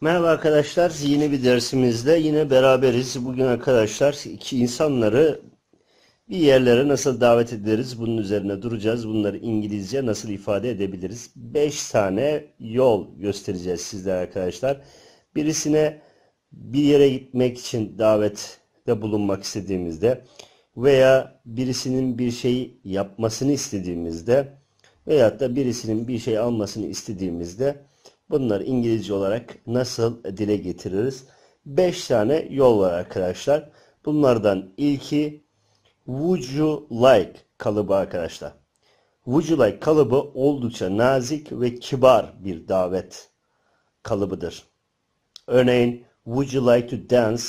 Merhaba arkadaşlar. Yeni bir dersimizde yine beraberiz. Bugün arkadaşlar iki insanları bir yerlere nasıl davet ederiz? Bunun üzerine duracağız. Bunları İngilizce nasıl ifade edebiliriz? 5 tane yol göstereceğiz sizlere arkadaşlar. Birisine bir yere gitmek için davette bulunmak istediğimizde veya birisinin bir şey yapmasını istediğimizde veyahut da birisinin bir şey almasını istediğimizde Bunları İngilizce olarak nasıl dile getiririz? 5 tane yol var arkadaşlar. Bunlardan ilki would you like kalıbı arkadaşlar. Would you like kalıbı oldukça nazik ve kibar bir davet kalıbıdır. Örneğin would you like to dance?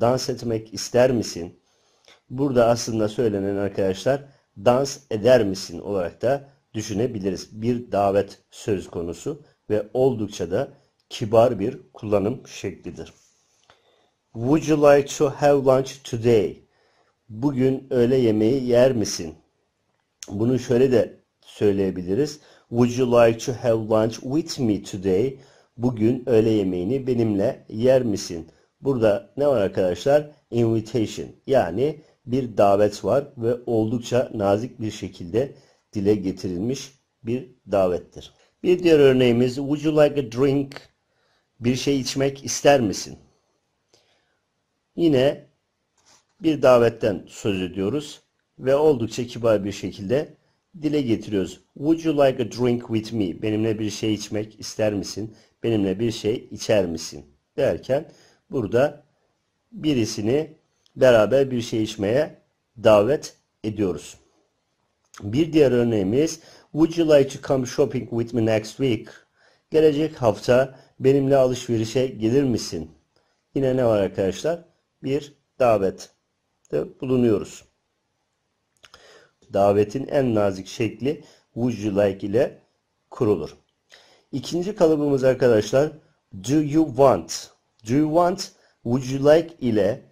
Dans etmek ister misin? Burada aslında söylenen arkadaşlar dans eder misin olarak da düşünebiliriz. Bir davet söz konusu ve oldukça da kibar bir kullanım şeklidir. Would you like to have lunch today? Bugün öğle yemeği yer misin? Bunu şöyle de söyleyebiliriz. Would you like to have lunch with me today? Bugün öğle yemeğini benimle yer misin? Burada ne var arkadaşlar? Invitation yani bir davet var ve oldukça nazik bir şekilde dile getirilmiş bir davettir. Bir diğer örneğimiz Would you like a drink? Bir şey içmek ister misin? Yine bir davetten söz ediyoruz ve oldukça kibar bir şekilde dile getiriyoruz. Would you like a drink with me? Benimle bir şey içmek ister misin? Benimle bir şey içer misin? Derken burada birisini beraber bir şey içmeye davet ediyoruz. Bir diğer örneğimiz Would you like to come shopping with me next week? Gelecek hafta benimle alışverişe gelir misin? Yine ne var arkadaşlar? Bir davet de bulunuyoruz. Davetin en nazik şekli would you like ile kurulur. İkinci kalıbımız arkadaşlar do you want? Do you want would you like ile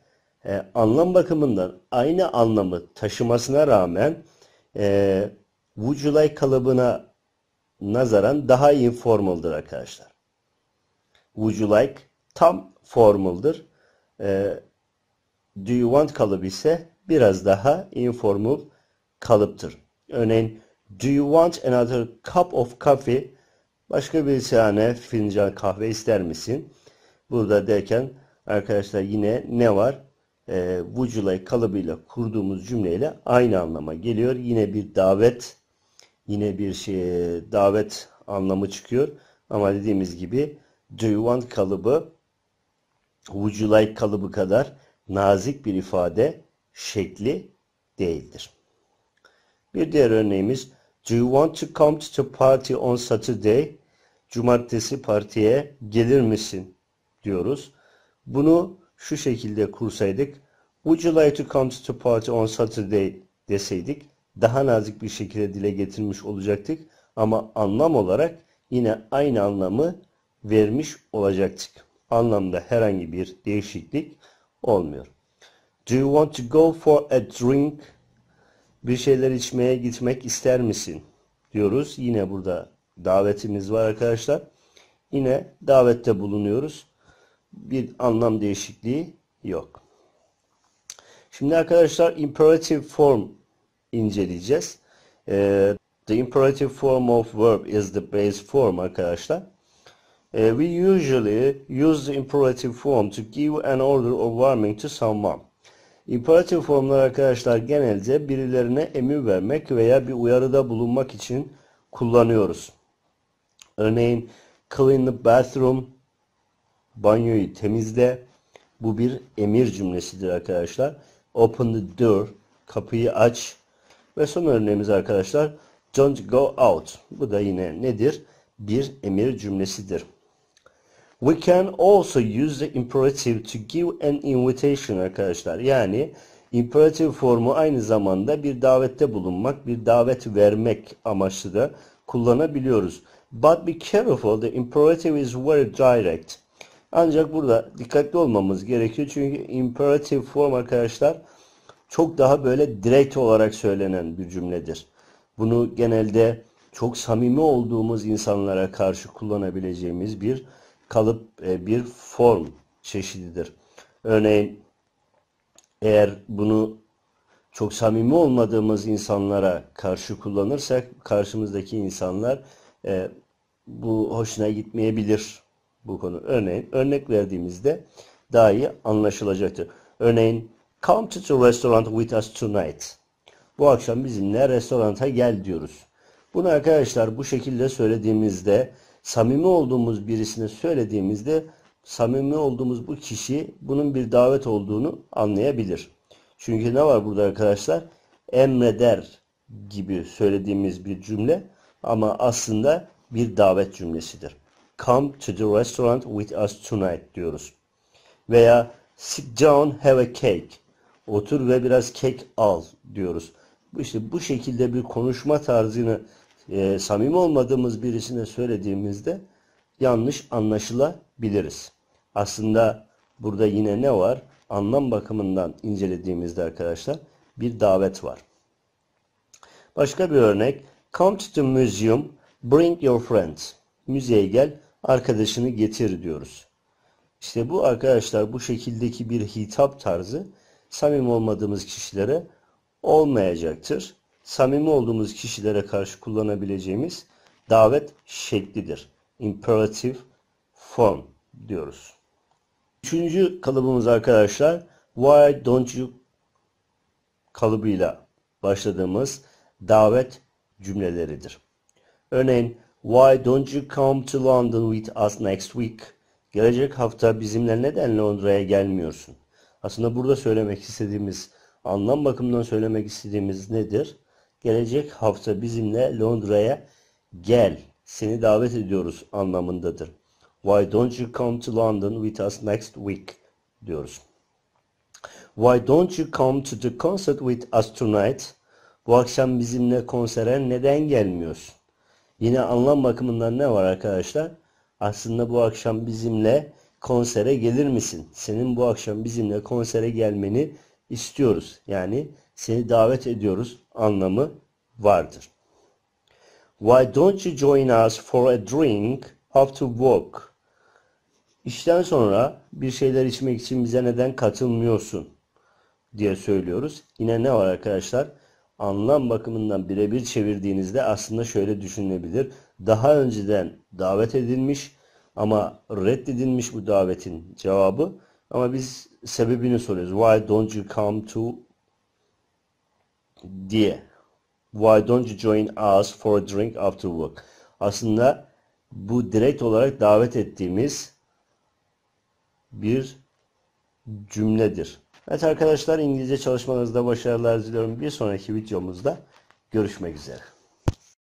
e, anlam bakımından aynı anlamı taşımasına rağmen e, would you like kalıbına nazaran daha informaldır arkadaşlar. Would you like tam formaldır. E, do you want kalıbı ise biraz daha informal kalıptır. Örneğin do you want another cup of coffee? Başka bir tane fincan kahve ister misin? Burada derken arkadaşlar yine ne var? E, would you like kalıbıyla kurduğumuz cümleyle aynı anlama geliyor. Yine bir davet yine bir şey davet anlamı çıkıyor. Ama dediğimiz gibi do you want kalıbı would you like kalıbı kadar nazik bir ifade şekli değildir. Bir diğer örneğimiz Do you want to come to the party on Saturday? Cumartesi partiye gelir misin? diyoruz. Bunu şu şekilde kursaydık. Would you like to come to the party on Saturday deseydik daha nazik bir şekilde dile getirmiş olacaktık. Ama anlam olarak yine aynı anlamı vermiş olacaktık. Anlamda herhangi bir değişiklik olmuyor. Do you want to go for a drink? Bir şeyler içmeye gitmek ister misin? diyoruz. Yine burada davetimiz var arkadaşlar. Yine davette bulunuyoruz. Bir anlam değişikliği yok. Şimdi arkadaşlar imperative form inceleyeceğiz. E, the imperative form of verb is the base form arkadaşlar. E, we usually use the imperative form to give an order or warning to someone. İmperatif formlar arkadaşlar genelde birilerine emir vermek veya bir uyarıda bulunmak için kullanıyoruz. Örneğin clean the bathroom banyoyu temizle. Bu bir emir cümlesidir arkadaşlar. Open the door kapıyı aç. Ve son örneğimiz arkadaşlar don't go out. Bu da yine nedir? Bir emir cümlesidir. We can also use the imperative to give an invitation arkadaşlar. Yani imperative formu aynı zamanda bir davette bulunmak, bir davet vermek amaçlı da kullanabiliyoruz. But be careful, the imperative is very direct. Ancak burada dikkatli olmamız gerekiyor. Çünkü imperative form arkadaşlar çok daha böyle direkt olarak söylenen bir cümledir. Bunu genelde çok samimi olduğumuz insanlara karşı kullanabileceğimiz bir kalıp e, bir form çeşididir. Örneğin eğer bunu çok samimi olmadığımız insanlara karşı kullanırsak karşımızdaki insanlar e, bu hoşuna gitmeyebilir bu konu. Örneğin örnek verdiğimizde daha iyi anlaşılacaktır. Örneğin come to the restaurant with us tonight. Bu akşam bizimle restoranta gel diyoruz. Bunu arkadaşlar bu şekilde söylediğimizde samimi olduğumuz birisine söylediğimizde samimi olduğumuz bu kişi bunun bir davet olduğunu anlayabilir. Çünkü ne var burada arkadaşlar? Emreder gibi söylediğimiz bir cümle ama aslında bir davet cümlesidir. Come to the restaurant with us tonight diyoruz. Veya sit down have a cake. Otur ve biraz kek al diyoruz. İşte bu şekilde bir konuşma tarzını e, samimi olmadığımız birisine söylediğimizde yanlış anlaşılabiliriz. Aslında burada yine ne var? Anlam bakımından incelediğimizde arkadaşlar bir davet var. Başka bir örnek. Come to the museum, bring your friends. Müzeye gel, arkadaşını getir diyoruz. İşte bu arkadaşlar bu şekildeki bir hitap tarzı samimi olmadığımız kişilere olmayacaktır. Samimi olduğumuz kişilere karşı kullanabileceğimiz davet şeklidir. Imperative form diyoruz. Üçüncü kalıbımız arkadaşlar why don't you kalıbıyla başladığımız davet cümleleridir. Örneğin why don't you come to London with us next week? Gelecek hafta bizimle neden Londra'ya gelmiyorsun? Aslında burada söylemek istediğimiz, anlam bakımından söylemek istediğimiz nedir? Gelecek hafta bizimle Londra'ya gel, seni davet ediyoruz anlamındadır. Why don't you come to London with us next week? diyoruz. Why don't you come to the concert with us tonight? Bu akşam bizimle konsere neden gelmiyorsun? Yine anlam bakımından ne var arkadaşlar? Aslında bu akşam bizimle konsere gelir misin? Senin bu akşam bizimle konsere gelmeni istiyoruz. Yani seni davet ediyoruz anlamı vardır. Why don't you join us for a drink after work? İşten sonra bir şeyler içmek için bize neden katılmıyorsun diye söylüyoruz. Yine ne var arkadaşlar? Anlam bakımından birebir çevirdiğinizde aslında şöyle düşünülebilir. Daha önceden davet edilmiş ama reddedilmiş bu davetin cevabı. Ama biz sebebini soruyoruz. Why don't you come to diye. Why don't you join us for a drink after work? Aslında bu direkt olarak davet ettiğimiz bir cümledir. Evet arkadaşlar İngilizce çalışmanızda başarılar diliyorum. Bir sonraki videomuzda görüşmek üzere.